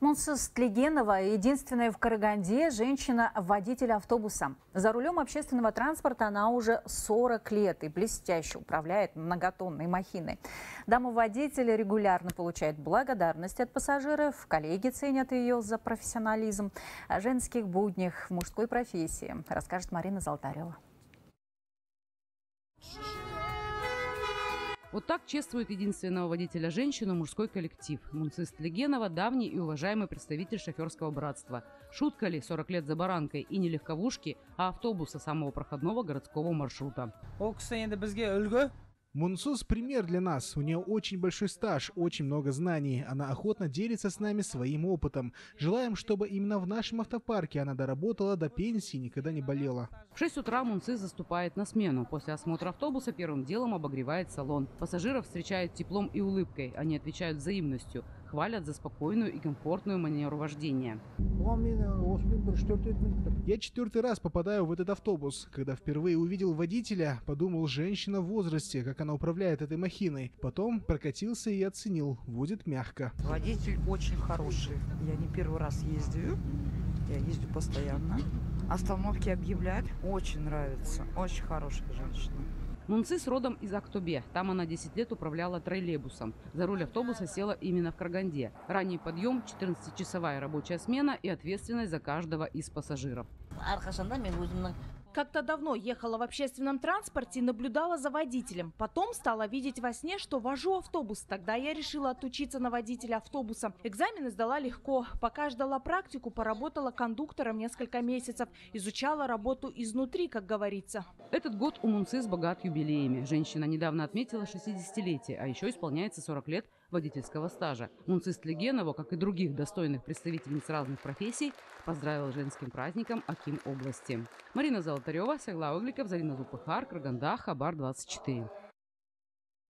Монсус Тлегенова – единственная в Караганде женщина-водитель автобуса. За рулем общественного транспорта она уже 40 лет и блестяще управляет многотонной махиной. Дама-водитель регулярно получает благодарность от пассажиров. Коллеги ценят ее за профессионализм. О женских буднях в мужской профессии расскажет Марина Золотарева. Вот так чествует единственного водителя женщину мужской коллектив. Мунцист Легенова – давний и уважаемый представитель шоферского братства. Шутка ли 40 лет за баранкой и не легковушки, а автобуса самого проходного городского маршрута. Мунсус – пример для нас. У нее очень большой стаж, очень много знаний. Она охотно делится с нами своим опытом. Желаем, чтобы именно в нашем автопарке она доработала до пенсии и никогда не болела. В 6 утра Мунсис заступает на смену. После осмотра автобуса первым делом обогревает салон. Пассажиров встречают теплом и улыбкой. Они отвечают взаимностью хвалят за спокойную и комфортную манеру вождения. Я четвертый раз попадаю в этот автобус. Когда впервые увидел водителя, подумал, женщина в возрасте, как она управляет этой махиной. Потом прокатился и оценил. Водит мягко. Водитель очень хороший. Я не первый раз ездию. Я ездю постоянно. Остановки объявлять очень нравится. Очень хорошая женщина. Мунцис родом из Актобе. Там она 10 лет управляла троллейбусом. За руль автобуса села именно в Караганде. Ранний подъем, 14-часовая рабочая смена и ответственность за каждого из пассажиров. Как-то давно ехала в общественном транспорте и наблюдала за водителем. Потом стала видеть во сне, что вожу автобус. Тогда я решила отучиться на водителя автобуса. Экзамены сдала легко. Пока ждала практику, поработала кондуктором несколько месяцев. Изучала работу изнутри, как говорится. Этот год у Мунцис богат юбилеями. Женщина недавно отметила 60-летие, а еще исполняется 40 лет водительского стажа. Мунцист Легенова, как и других достойных представительниц разных профессий, поздравил женским праздником Аким области. Марина Золотарева, Сагла Огликов, Зарина Зупыхар, Краганда, Хабар 24.